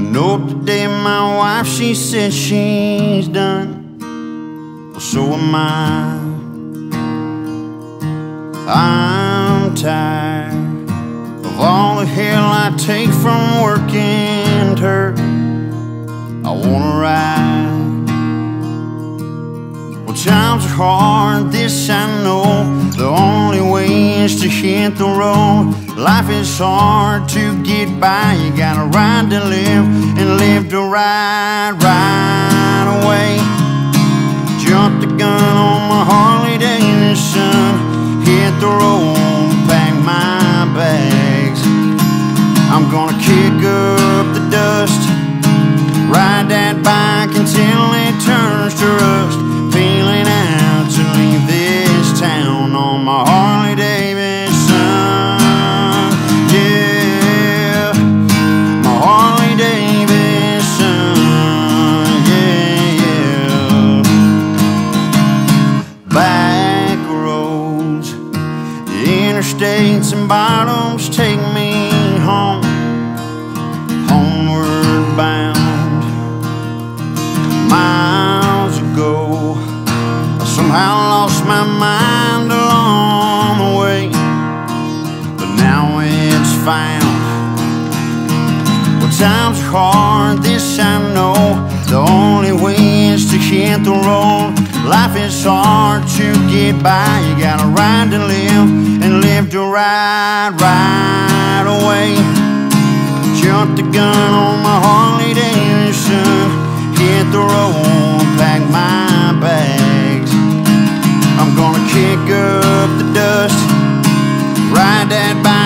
know today my wife, she said she's done. Well, so am I. I'm tired of all the hell I take from working her. I wanna ride. Well, times are hard, this I know. The only way is to hit the road. Life is hard to get by. Gotta to live and live to ride. Right away. Jump the gun on my Harley Davidson. Hit the road, pack my bags. I'm gonna kick up somehow lost my mind along the way, but now it's found. Well, times are hard, this I know. The only way is to hit the road. Life is hard to get by. You gotta ride to live and live to ride right away. Jump the gun on my Harley Davidson. Hit the road, Ride that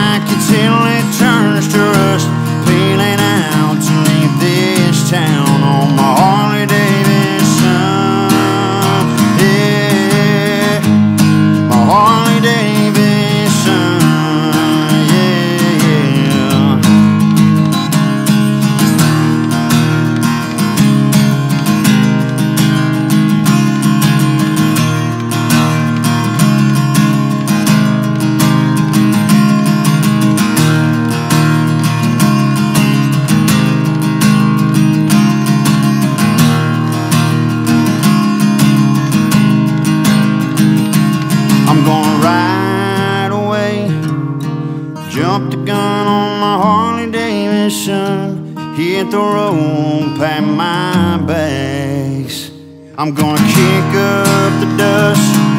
I'm gonna ride away. Jump the gun on my Harley Davidson. Hit the road, pack my bags. I'm gonna kick up the dust.